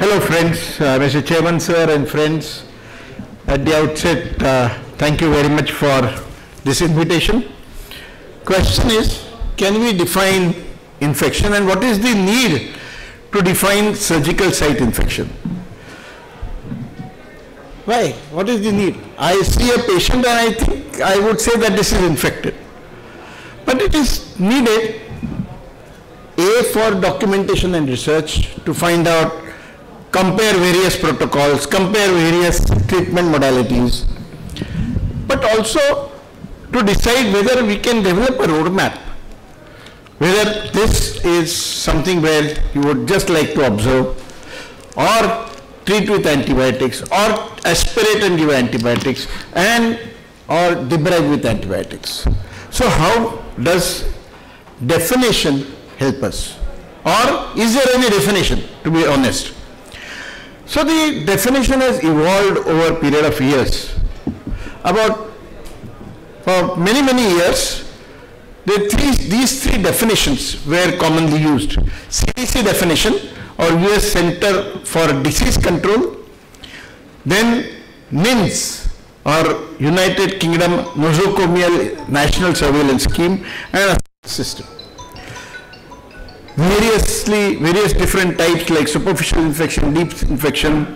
Hello friends, uh, Mr. Chairman sir and friends. At the outset, uh, thank you very much for this invitation. Question is, can we define infection and what is the need to define surgical site infection? Why? What is the need? I see a patient and I think I would say that this is infected. But it is needed A for documentation and research to find out, compare various protocols, compare various treatment modalities, but also to decide whether we can develop a roadmap, whether this is something where you would just like to observe or treat with antibiotics or aspirate and give antibiotics and or debride with antibiotics. So how does definition help us? Or is there any definition, to be honest? So the definition has evolved over a period of years. About, for many, many years, the three, these three definitions were commonly used. CDC definition or US Center for Disease Control, then NINS or United Kingdom Nosocomial National Surveillance Scheme and system. Variously, various different types like superficial infection, deep infection.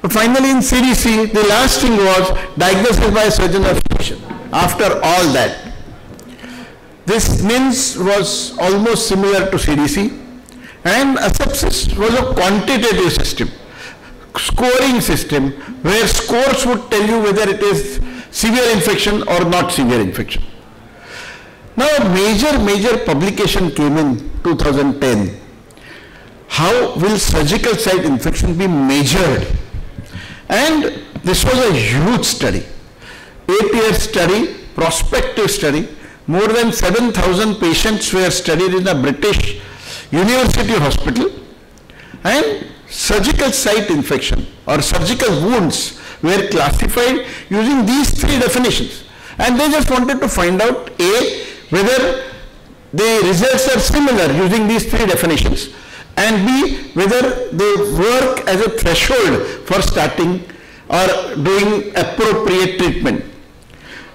But finally in CDC, the last thing was diagnosis by a surgeon or physician. After all that, this NINS was almost similar to CDC and asepsis was a quantitative system, scoring system where scores would tell you whether it is severe infection or not severe infection. Now a major, major publication came in 2010. How will surgical site infection be measured? And this was a huge study, eight-year study, prospective study. More than 7,000 patients were studied in a British university hospital and surgical site infection or surgical wounds were classified using these three definitions. And they just wanted to find out A, whether the results are similar using these three definitions and B, whether they work as a threshold for starting or doing appropriate treatment.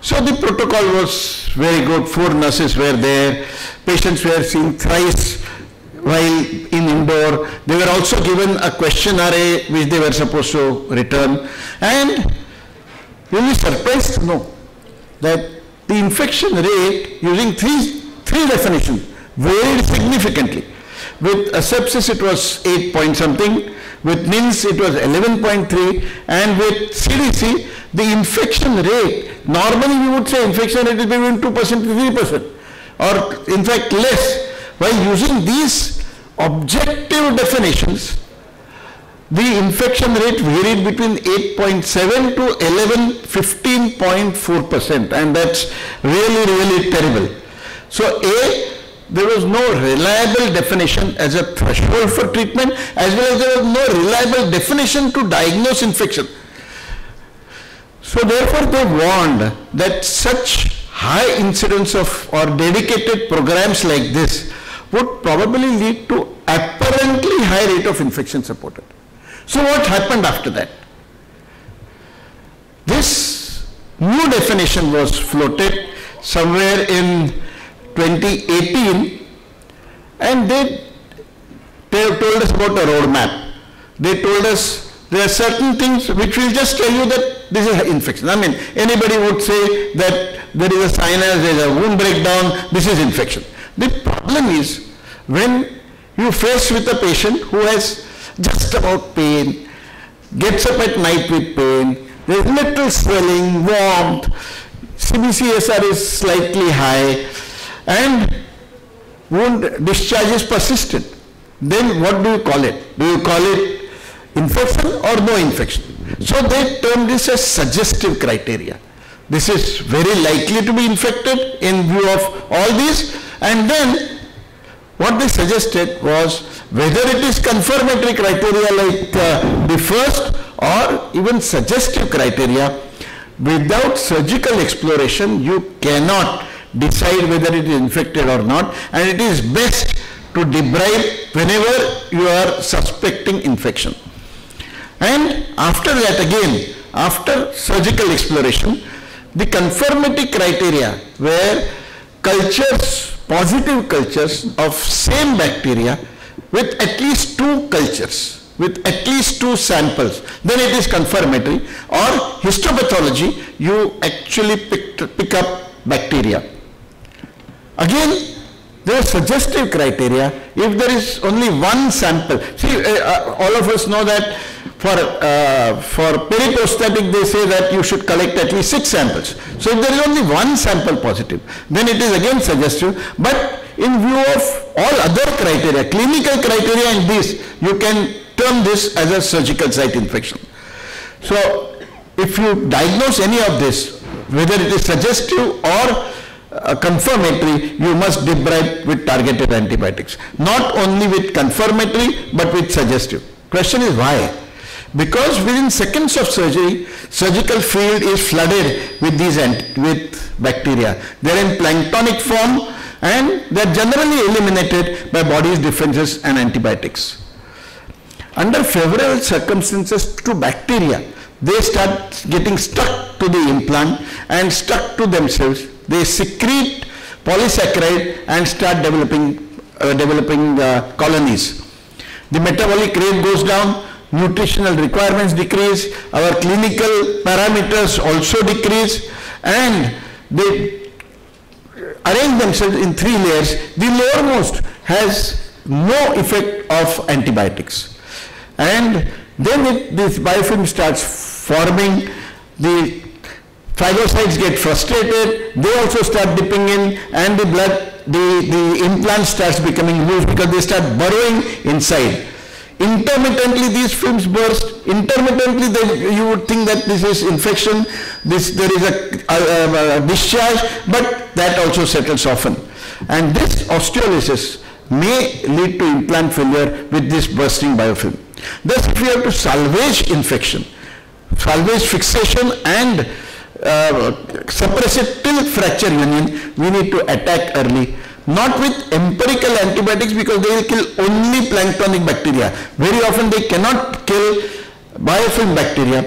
So the protocol was very good. Four nurses were there. Patients were seen thrice while in indoor. They were also given a questionnaire which they were supposed to return. And you'll be surprised to know that the infection rate using three, three definitions varied significantly. With asepsis it was 8 point something, with NINS it was 11.3 and with CDC the infection rate, normally we would say infection rate is between 2% to 3% or in fact less. While using these objective definitions, the infection rate varied between 8.7 to 11, 15.4% and that's really, really terrible. So A, there was no reliable definition as a threshold for treatment as well as there was no reliable definition to diagnose infection. So therefore they warned that such high incidence of or dedicated programs like this would probably lead to apparently high rate of infection supported. So what happened after that? This new definition was floated somewhere in 2018 and they, told us about a roadmap. They told us there are certain things which will just tell you that this is infection. I mean, anybody would say that there is a sinus, there is a wound breakdown, this is infection. The problem is when you face with a patient who has just about pain, gets up at night with pain, there is little swelling, warmth, CBC ESR is slightly high, and wound discharge is persistent. Then what do you call it? Do you call it infection or no infection? So they term this as suggestive criteria. This is very likely to be infected in view of all these and then what they suggested was whether it is confirmatory criteria like uh, the first or even suggestive criteria, without surgical exploration you cannot decide whether it is infected or not and it is best to debride whenever you are suspecting infection. And after that again, after surgical exploration, the confirmatory criteria where cultures, positive cultures of same bacteria with at least two cultures, with at least two samples, then it is confirmatory. Or histopathology, you actually pick, pick up bacteria. Again, there are suggestive criteria if there is only one sample. See, uh, uh, all of us know that for, uh, for periprosthetic they say that you should collect at least six samples. So if there is only one sample positive, then it is again suggestive. But in view of all other criteria, clinical criteria and this, you can term this as a surgical site infection. So if you diagnose any of this, whether it is suggestive or uh, confirmatory, you must debride with targeted antibiotics. Not only with confirmatory, but with suggestive. Question is why? Because within seconds of surgery, surgical field is flooded with these with bacteria. They are in planktonic form and they are generally eliminated by body's defenses and antibiotics. Under favorable circumstances to bacteria, they start getting stuck to the implant and stuck to themselves. They secrete polysaccharide and start developing, uh, developing uh, colonies. The metabolic rate goes down, nutritional requirements decrease, our clinical parameters also decrease and they arrange themselves in three layers. The lowermost has no effect of antibiotics. And then it, this biofilm starts forming, the phagocytes get frustrated, they also start dipping in and the blood, the, the implant starts becoming loose because they start burrowing inside. Intermittently these films burst, intermittently they, you would think that this is infection, this, there is a, a, a discharge, but that also settles often. And this osteolysis may lead to implant failure with this bursting biofilm. Thus, if we have to salvage infection, salvage fixation and uh, suppress it till fracture union, we need to attack early not with empirical antibiotics because they will kill only planktonic bacteria. Very often they cannot kill biofilm bacteria.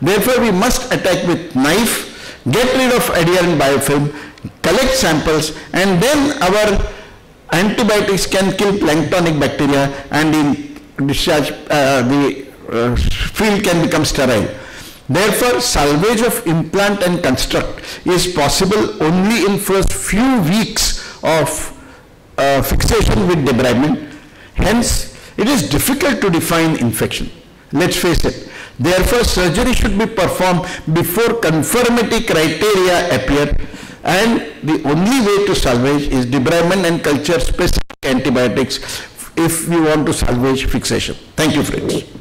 Therefore, we must attack with knife, get rid of adherent biofilm, collect samples and then our antibiotics can kill planktonic bacteria and in discharge uh, the uh, field can become sterile. Therefore, salvage of implant and construct is possible only in first few weeks of uh, fixation with debridement. Hence, it is difficult to define infection. Let's face it. Therefore, surgery should be performed before confirmatory criteria appear and the only way to salvage is debridement and culture specific antibiotics if we want to salvage fixation. Thank you, friends.